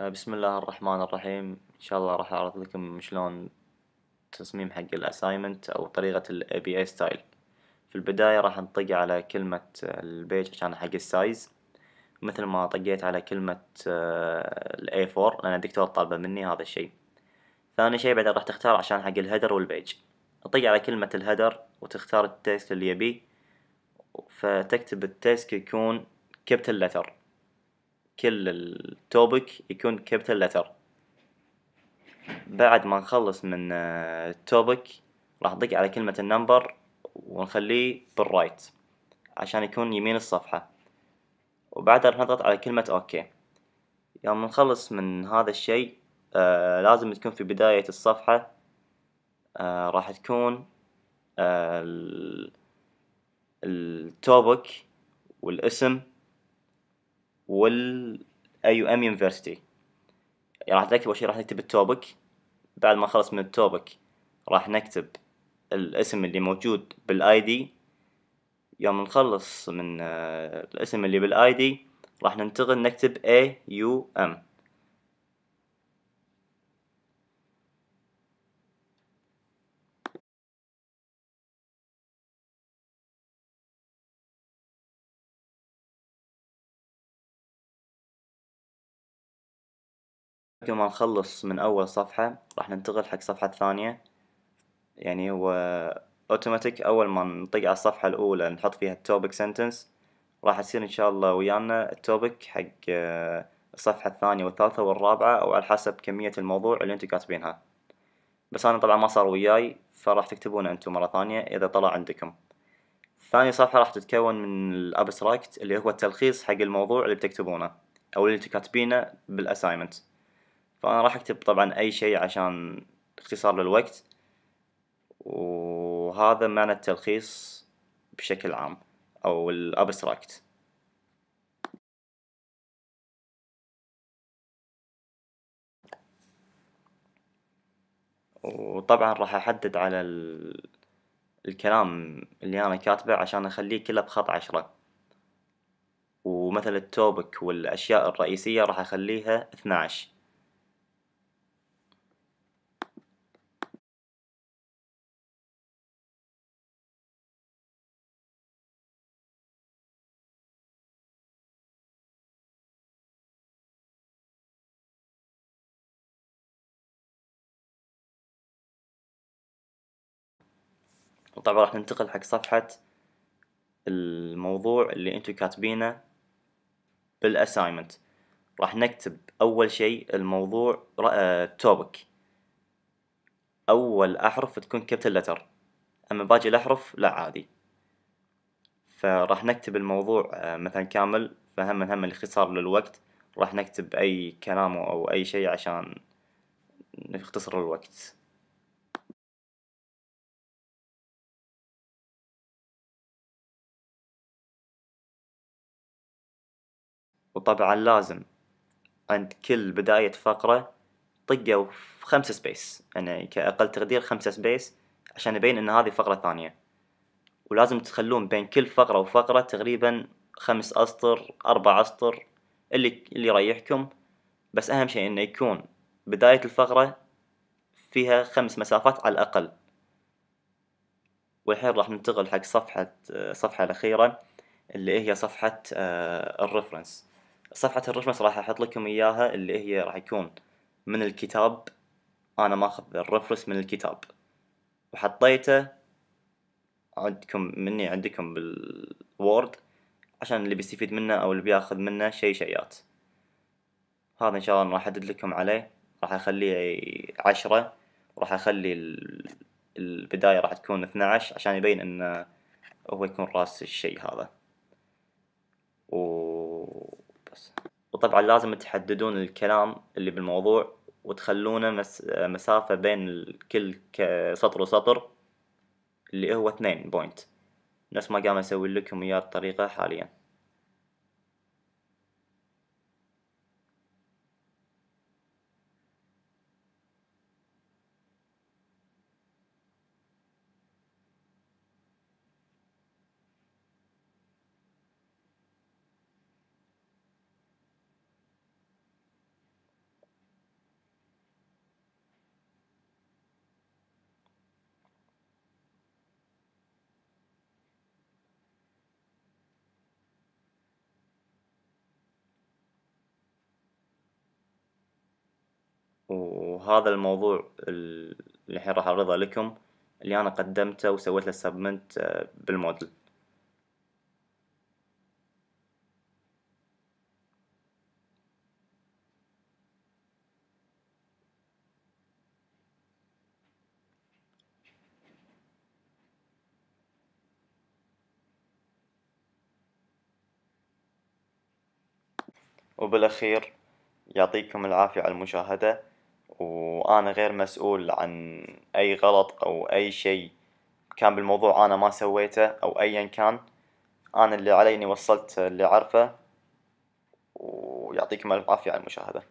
آه، بسم الله الرحمن الرحيم. إن شاء الله راح أعرض لكم شلون تصميم حق ال assignment أو طريقة ال APA style في البداية راح نطق على كلمة ال page عشان حق ال size. مثل ما طقيت على كلمة ال A4 لأن الدكتور طالبه مني هذا الشي ثاني شي بعدين راح تختار عشان حق ال header وال page. تطق على كلمة ال header وتختار ال text اللي يبيه. فتكتب ال text يكون capital letter كل ال topic يكون capital letter بعد ما نخلص من ال topic راح نطق على كلمة ال number ونخليه بال right عشان يكون يمين الصفحة. وبعدها راح نضغط على كلمة okay. يوم نخلص من هذا الشي آه لازم تكون في بداية الصفحة آه راح تكون آه ال topic والاسم وال AUM university يعني راح نكتب أول شي راح نكتب ال topic. بعد ما نخلص من ال topic راح نكتب الاسم اللي موجود بال ID يوم نخلص من آه، الاسم اللي بال ID راح ننتقل نكتب A U M. ما نخلص من أول صفحة راح ننتقل حق الصفحة الثانية. يعني هو اوتوماتيك أول ما نطق على الصفحة الأولى نحط فيها ال topic sentence راح تصير إن شاء الله ويانا ال topic حق آه، الصفحة الثانية والثالثة والرابعة أو على حسب كمية الموضوع اللي انتو كاتبينها. بس أنا طبعا ما صار وياي فراح تكتبونه انتو مرة ثانية إذا طلع عندكم. ثاني صفحة راح تتكون من ال abstract اللي هو التلخيص حق الموضوع اللي بتكتبونه أو اللي انتو كاتبينه بال assignment فأنا راح أكتب طبعا أي شي عشان اختصار للوقت وهذا معنى التلخيص بشكل عام أو ال abstract. وطبعا راح أحدد على ال... الكلام اللي أنا كاتبه عشان أخليه كله بخط عشرة. ومثل التوبك والأشياء الرئيسية راح أخليها اثناش وطبعا راح ننتقل حق صفحة الموضوع اللي انتو كاتبينه بال assignment راح نكتب أول شي الموضوع topic آه، أول أحرف تكون capital letter أما باقي الأحرف لا عادي. فراح نكتب الموضوع آه، مثلا كامل. فهم هم الاختصار للوقت. راح نكتب أي كلام أو أي شي عشان نختصر الوقت. وطبعا لازم عند كل بداية فقرة طقوا خمسة space. يعني كأقل تقدير خمسة space عشان يبين إن هذه فقرة ثانية. ولازم تخلون بين كل فقرة وفقرة تقريبا خمس أسطر أربع أسطر اللي اللي يريحكم. بس أهم شي إنه يكون بداية الفقرة فيها خمس مسافات على الأقل. والحين راح ننتقل حق صفحة الصفحة الأخيرة اللي هي صفحة آه، الرفرنس صفحة الرفرنس راح أحط لكم إياها اللي هي راح يكون من الكتاب. أنا ماخذ الرفرنس من الكتاب. وحطيته عندكم مني عندكم بالوورد عشان اللي بيستفيد منه أو اللي بيأخذ منه شي شيات. هذا إن شاء الله راح أحدد لكم عليه. راح أخليه عشرة. وراح أخلي البداية راح تكون اثناعش عشان يبين إنه هو يكون رأس الشي هذا. و وطبعا لازم تحددون الكلام اللي بالموضوع وتخلونه مس... مسافة بين كل سطر وسطر اللي هو اثنين بوينت. نفس ما قام أسوي لكم اياه الطريقة حاليا. وهذا الموضوع اللي الحين راح أعرضه لكم اللي أنا قدمته وسويت له سبمنت بالموديل. وبالأخير يعطيكم العافية على المشاهدة. وأنا غير مسؤول عن أي غلط أو أي شي كان بالموضوع أنا ما سويته أو أيا كان أنا اللي علي إني وصلت اللي أعرفه ويعطيكم ألف عافية على المشاهدة.